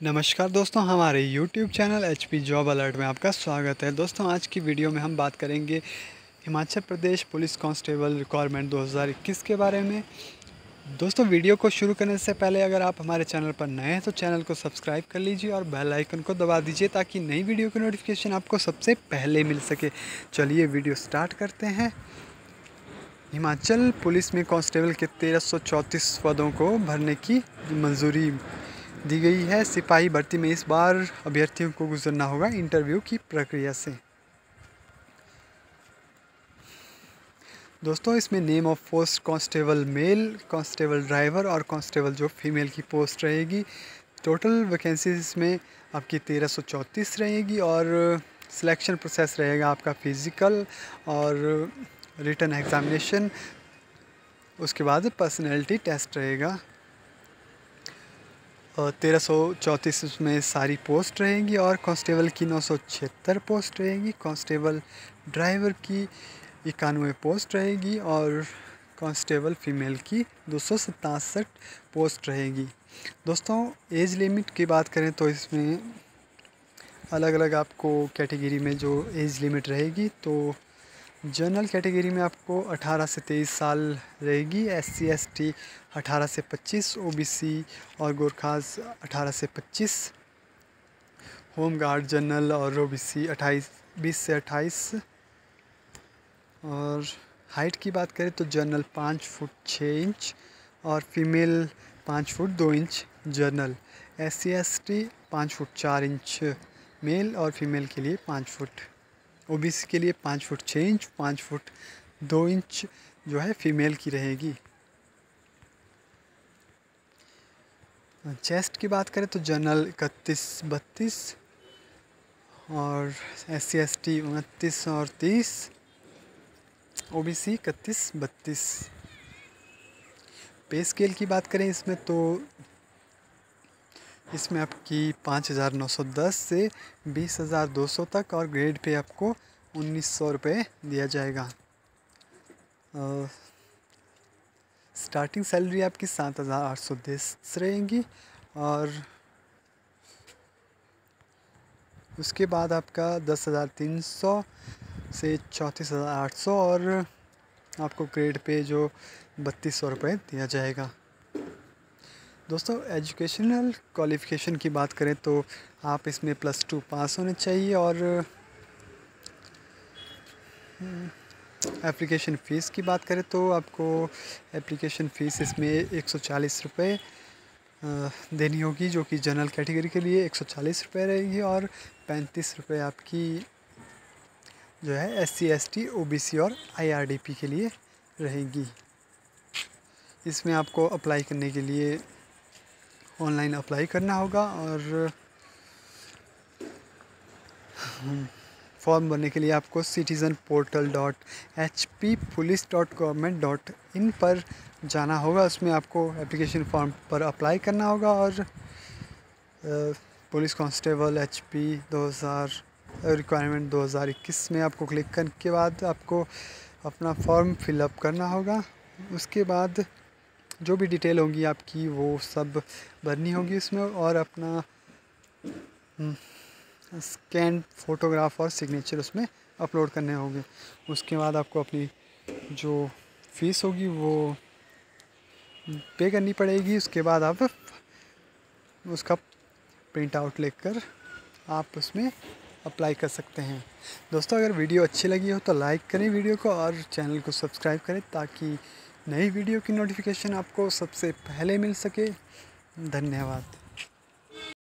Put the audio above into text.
नमस्कार दोस्तों, हमारे YouTube channel H P job alert में आपका स्वागत है। दोस्तों, आज की वीडियो में हम बात करेंगे Himachal Pradesh police constable requirement 2021 के बारे में। दोस्तों, वीडियो को शुरू करने से पहले अगर आप हमारे चैनल पर नए हैं तो चैनल को सब्सक्राइब कर लीजिए और बेल आइकन को दबा दीजिए ताकि नई वीडियो की नोटिफिकेशन आपको सबसे पहले मिल सके। चलिए वीडियो स्टार्ट करते हैं। हिमाचल पुलिस में कांस्टेबल के तेरह पदों को भरने की मंजूरी दी गई है। सिपाही भर्ती में इस बार अभ्यर्थियों को गुजरना होगा इंटरव्यू की प्रक्रिया से। दोस्तों, इसमें name of post constable male, constable driver और कांस्टेबल जो फीमेल की पोस्ट रहेगी। टोटल वैकेंसीज इसमें आपकी तेरह सौ चौंतीस रहेगी और सिलेक्शन प्रोसेस रहेगा आपका फ़िज़िकल और रिटर्न एग्ज़ामिनेशन। उसके बाद पर्सनैलिटी टेस्ट रहेगा। तेरह सौ चौंतीस उसमें सारी पोस्ट रहेंगी और कांस्टेबल की नौ सौ छिहत्तर पोस्ट रहेगी, कांस्टेबल ड्राइवर की इक्यानवे पोस्ट रहेगी और कांस्टेबल फीमेल की दो सौ पोस्ट रहेगी। दोस्तों, एज लिमिट की बात करें तो इसमें अलग अलग आपको कैटेगरी में जो एज लिमिट रहेगी तो जनरल कैटेगरी में आपको 18 से 23 साल रहेगी एस सी एस टी अठारह से 25 ओबीसी और गोरखाज 18 से 25 होम गार्ड जनरल और ओबीसी 28 20 से 28 और हाइट की बात करें तो जनरल पाँच फुट छः इंच और फीमेल पाँच फुट दो inch general. S C S T पाँच फुट चार इंच मेल और फीमेल के लिए पाँच फुट। ओबीसी के लिए पाँच फुट छः इंच, पाँच फुट दो इंच जो है फीमेल की रहेगी। चेस्ट की बात करें तो जनरल इकतीस, बत्तीस और एस सी एस टी उनतीस और तीस ओ बी सी इकतीस, बत्तीस। पे स्केल की बात करें, इसमें तो इसमें आपकी पाँच हज़ार नौ सौ दस से बीस हज़ार दो सौ तक और ग्रेड पे आपको उन्नीस सौ रुपये दिया जाएगा। स्टार्टिंग सैलरी आपकी सात हज़ार आठ सौ दस रहेंगी और उसके बाद आपका दस हज़ार तीन सौ से चौंतीस हज़ार आठ सौ और आपको ग्रेड पे जो बत्तीस सौ रुपये दिया जाएगा। दोस्तों, एजुकेशनल क्वालिफ़िकेशन की बात करें तो आप इसमें प्लस टू पास होने चाहिए और एप्लीकेशन फ़ीस की बात करें तो आपको एप्लीकेशन फ़ीस इसमें एक सौ चालीस रुपये देनी होगी, जो कि जनरल कैटेगरी के लिए एक सौ चालीस रुपये रहेगी और पैंतीस रुपये आपकी जो है S C S T O B C और आई आर डी पी के लिए रहेगी। इसमें आपको अप्लाई करने के लिए ऑनलाइन अप्लाई करना होगा और फॉर्म भरने के लिए आपको citizen portal dot H P police dot government dot in पर जाना होगा। उसमें आपको एप्लीकेशन फॉर्म पर अप्लाई करना होगा और पुलिस कांस्टेबल एच पी दो हज़ार रिक्वायरमेंट 2021 में आपको क्लिक करने के बाद आपको अपना फॉर्म फिलअप करना होगा। उसके बाद जो भी डिटेल होगी आपकी वो सब भरनी होगी उसमें और अपना स्कैन हम्म, फ़ोटोग्राफ और सिग्नेचर उसमें अपलोड करने होंगे। उसके बाद आपको अपनी जो फ़ीस होगी वो पे करनी पड़ेगी। उसके बाद आप उसका प्रिंट आउट लेकर आप उसमें अप्लाई कर सकते हैं। दोस्तों अगर वीडियो अच्छी लगी हो तो लाइक करें वीडियो को और चैनल को सब्सक्राइब करें ताकि नई वीडियो की नोटिफिकेशन आपको सबसे पहले मिल सके। धन्यवाद।